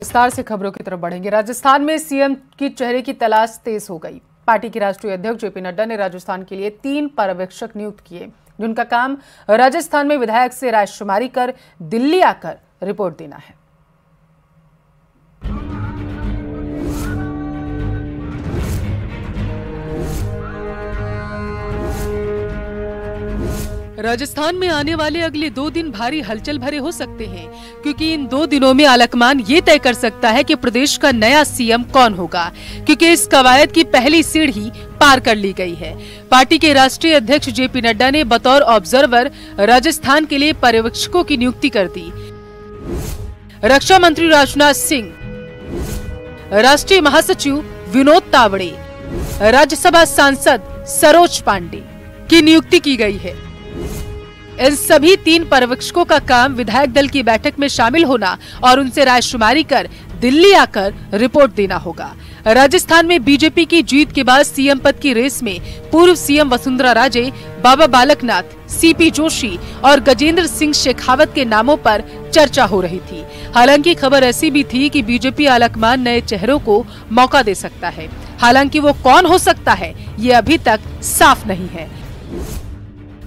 विस्तार से खबरों की तरफ़ बढ़ेंगे। राजस्थान में सीएम की चेहरे की तलाश तेज हो गई। पार्टी के राष्ट्रीय अध्यक्ष जेपी नड्डा ने राजस्थान के लिए तीन पर्यवेक्षक नियुक्त किए, जिनका काम राजस्थान में विधायक से रायशुमारी कर दिल्ली आकर रिपोर्ट देना है। राजस्थान में आने वाले अगले दो दिन भारी हलचल भरे हो सकते हैं, क्योंकि इन दो दिनों में आलकमान ये तय कर सकता है कि प्रदेश का नया सीएम कौन होगा, क्योंकि इस कवायद की पहली सीढ़ी पार कर ली गई है। पार्टी के राष्ट्रीय अध्यक्ष जेपी नड्डा ने बतौर ऑब्जर्वर राजस्थान के लिए पर्यवेक्षकों की नियुक्ति कर दी। रक्षा मंत्री राजनाथ सिंह, राष्ट्रीय महासचिव विनोद तावड़े, राज्यसभा सांसद सरोज पांडे की नियुक्ति की गई है। इन सभी तीन पर्यवेक्षकों का काम विधायक दल की बैठक में शामिल होना और उनसे रायशुमारी कर दिल्ली आकर रिपोर्ट देना होगा। राजस्थान में बीजेपी की जीत के बाद सीएम पद की रेस में पूर्व सीएम वसुंधरा राजे, बाबा बालकनाथ, सीपी जोशी और गजेंद्र सिंह शेखावत के नामों पर चर्चा हो रही थी। हालाँकि खबर ऐसी भी थी कि बीजेपी आलकमान नए चेहरों को मौका दे सकता है। हालाँकि वो कौन हो सकता है, ये अभी तक साफ़ नहीं है।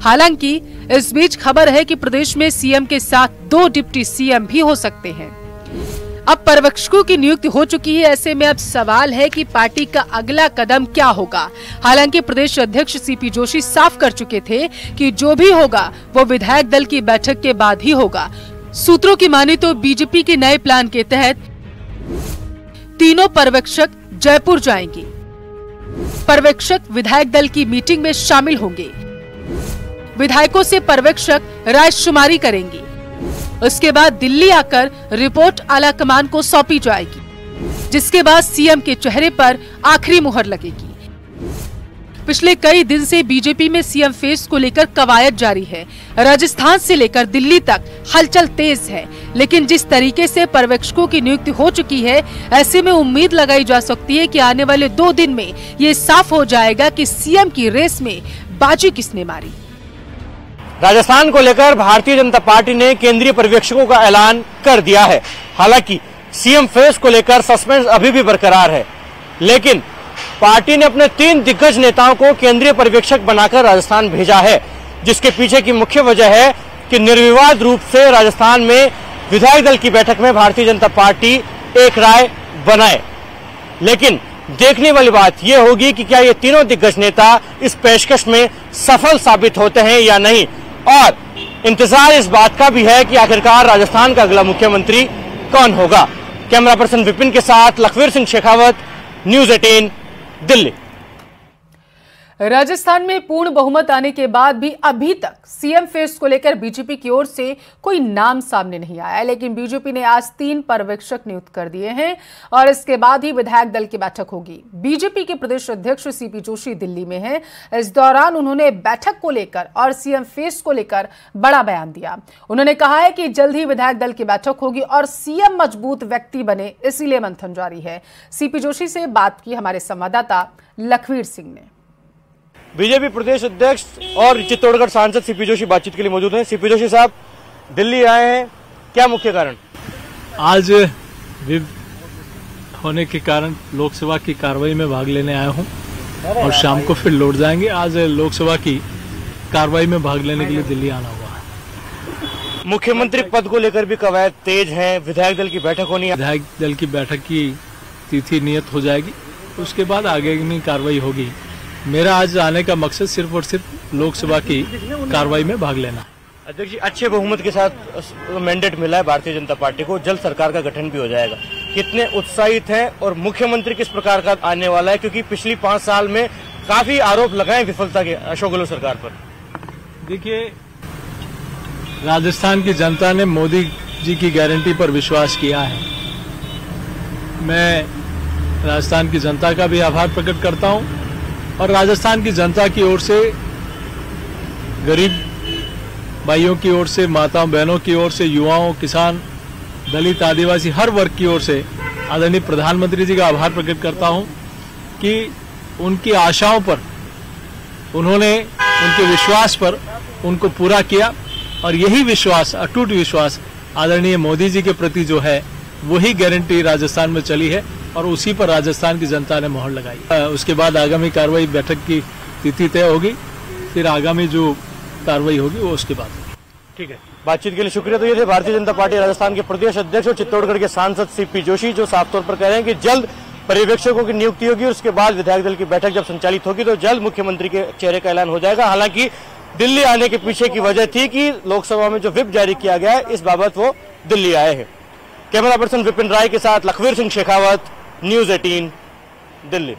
हालाँकि, इस बीच खबर है कि प्रदेश में सीएम के साथ दो डिप्टी सीएम भी हो सकते हैं। अब पर्यवेक्षकों की नियुक्ति हो चुकी है, ऐसे में अब सवाल है कि पार्टी का अगला कदम क्या होगा। हालाँकि, प्रदेश अध्यक्ष सीपी जोशी साफ़ कर चुके थे कि जो भी होगा, वो विधायक दल की बैठक के बाद ही होगा। सूत्रों की माने तो बीजेपी के नए प्लान के तहत तीनों पर्यवेक्षक जयपुर जाएँगे। पर्यवेक्षक विधायक दल की मीटिंग में शामिल होंगे। विधायकों से पर्यवेक्षक रायशुमारी करेंगे। उसके बाद दिल्ली आकर रिपोर्ट आला कमान को सौंपी जाएगी, जिसके बाद सीएम के चेहरे पर आखिरी मुहर लगेगी। पिछले कई दिन से बीजेपी में सीएम फेस को लेकर कवायद जारी है। राजस्थान से लेकर दिल्ली तक हलचल तेज है, लेकिन जिस तरीके से पर्यवेक्षकों की नियुक्ति हो चुकी है, ऐसे में उम्मीद लगाई जा सकती है कि आने वाले दो दिन में ये साफ़ हो जाएगा कि सीएम की रेस में बाजी किसने मारी। राजस्थान को लेकर भारतीय जनता पार्टी ने केंद्रीय पर्यवेक्षकों का ऐलान कर दिया है। हालाँकि, सीएम फेस को लेकर सस्पेंस अभी भी बरकरार है। लेकिन, पार्टी ने अपने तीन दिग्गज नेताओं को केंद्रीय पर्यवेक्षक बनाकर राजस्थान भेजा है, जिसके पीछे की मुख्य वजह है कि निर्विवाद रूप से राजस्थान में विधायक दल की बैठक में भारतीय जनता पार्टी एक राय बनाए। लेकिन, देखने वाली बात यह होगी कि क्या ये तीनों दिग्गज नेता इस पेशकश में सफल साबित होते हैं या नहीं। और इंतज़ार इस बात का भी है कि आखिरकार राजस्थान का अगला मुख्यमंत्री कौन होगा? कैमरा पर्सन विपिन के साथ लखवीर सिंह शेखावत, न्यूज़ एटीन, दिल्ली। राजस्थान में पूर्ण बहुमत आने के बाद भी अभी तक सीएम फेस को लेकर बीजेपी की ओर से कोई नाम सामने नहीं आया लेकिन बीजेपी ने आज तीन पर्यवेक्षक नियुक्त कर दिए हैं और इसके बाद ही विधायक दल की बैठक होगी। बीजेपी के प्रदेश अध्यक्ष सीपी जोशी दिल्ली में हैं। इस दौरान उन्होंने बैठक को लेकर और सीएम फेस को लेकर बड़ा बयान दिया। उन्होंने कहा है कि जल्द ही विधायक दल की बैठक होगी और सीएम मज़बूत व्यक्ति बने, इसीलिए मंथन जारी है। सीपी जोशी से बात की हमारे संवाददाता लखवीर सिंह ने। बीजेपी प्रदेश अध्यक्ष और चित्तौड़गढ़ सांसद सीपी जोशी बातचीत के लिए मौजूद हैं। सीपी जोशी साहब दिल्ली आए हैं। क्या मुख्य कारण? आज होने के कारण लोकसभा की कार्रवाई में भाग लेने आया हूँ और शाम को फिर लौट जाएँगे। आज लोकसभा की कार्रवाई में भाग लेने के लिए दिल्ली आना हुआ है। मुख्यमंत्री पद को लेकर भी कवायद तेज है। विधायक दल की बैठक होनी विधायक दल की बैठक की तिथि नियत हो जाएगी। उसके बाद आगे की कार्रवाई होगी। मेरा आज आने का मकसद सिर्फ़ और सिर्फ़ लोकसभा की कार्रवाई में भाग लेना। अध्यक्ष जी अच्छे बहुमत के साथ मैंडेट मिला है भारतीय जनता पार्टी को जल्द सरकार का गठन भी हो जाएगा। कितने उत्साहित हैं और मुख्यमंत्री किस प्रकार का आने वाला है क्योंकि पिछली पाँच साल में काफ़ी आरोप लगाए विफलता के अशोक गहलोत सरकार पर। देखिए राजस्थान की जनता ने मोदी जी की गारंटी पर विश्वास किया है। मैं राजस्थान की जनता का भी आभार प्रकट करता हूँ। और राजस्थान की जनता की ओर से, गरीब भाइयों की ओर से, माताओं, बहनों की ओर से, युवाओं, किसान, दलित, आदिवासी, हर वर्ग की ओर से आदरणीय प्रधानमंत्री जी का आभार प्रकट करता हूँ कि उनकी आशाओं पर, उन्होंने उनके विश्वास पर उनको पूरा किया और यही विश्वास, अटूट विश्वास आदरणीय मोदी जी के प्रति जो है, वही गारंटी राजस्थान में चली है। और उसी पर राजस्थान की जनता ने मोहर लगाई। उसके बाद आगामी कार्रवाई बैठक की तिथि तय होगी, फिर आगामी जो कार्रवाई होगी वो उसके बाद। ठीक है। बातचीत के लिए शुक्रिया। तो ये थे भारतीय जनता पार्टी राजस्थान के प्रदेश अध्यक्ष और चित्तौड़गढ़ के सांसद सीपी जोशी, जो साफ़ तौर पर कह रहे हैं कि जल्द पर्यवेक्षकों की नियुक्ति होगी और उसके बाद विधायक दल की बैठक जब संचालित होगी तो जल्द मुख्यमंत्री के चेहरे का ऐलान हो जाएगा। हालाँकि दिल्ली आने के पीछे की वजह थी कि लोकसभा में जो विप जारी किया गया है, इस बाबत वो दिल्ली आए हैं। कैमरा पर्सन विपिन राय के साथ Lakhvir Singh Shekhawat. News eighteen Delhi.